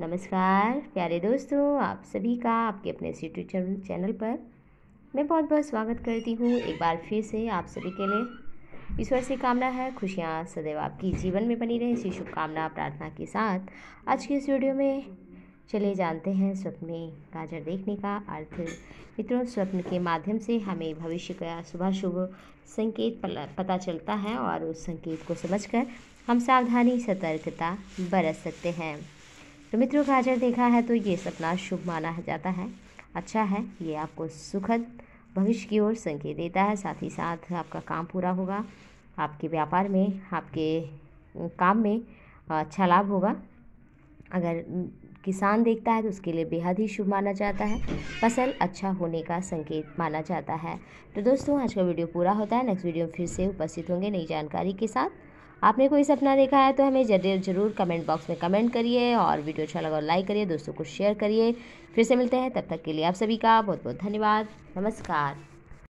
नमस्कार, प्यारे दोस्तों, आप सभी का आपके अपने यूट्यूब चैनल पर मैं बहुत बहुत स्वागत करती हूँ एक बार फिर से आप सभी के लिए। ईश्वर से कामना है, खुशियाँ सदैव आपकी जीवन में बनी रहे, इसी शुभकामना, प्रार्थना के साथ आज के इस वीडियो में चलिए जानते हैं स्वप्न में गाजर देखने का अर्थ। मित्रों, स्वप्न के माध्यम से हमें भविष्य का शुभ शुभ संकेत पता चलता है और उस संकेत को समझकर हम सावधानी, सतर्कता बरत सकते हैं। तो मित्रों का गाजर देखा है तो ये सपना शुभ माना जाता है। अच्छा है, ये आपको सुखद भविष्य की ओर संकेत देता है। साथ ही साथ आपका काम पूरा होगा। आपके व्यापार में, आपके काम में अच्छा लाभ होगा। अगर किसान देखता है तो उसके लिए बेहद ही शुभ माना जाता है। फ़सल अच्छा होने का संकेत माना जाता है। तो दोस्तों, आज का वीडियो पूरा होता है। नेक्स्ट वीडियो में फिर से उपस्थित होंगे नई जानकारी के साथ। आपने कोई सपना देखा है तो हमें ज़रूर ज़रूर कमेंट बॉक्स में कमेंट करिए और वीडियो अच्छा लगा लाइक करिए, दोस्तों को शेयर करिए। फिर से मिलते हैं, तब तक के लिए आप सभी का बहुत बहुत धन्यवाद। नमस्कार।